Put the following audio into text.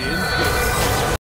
dude.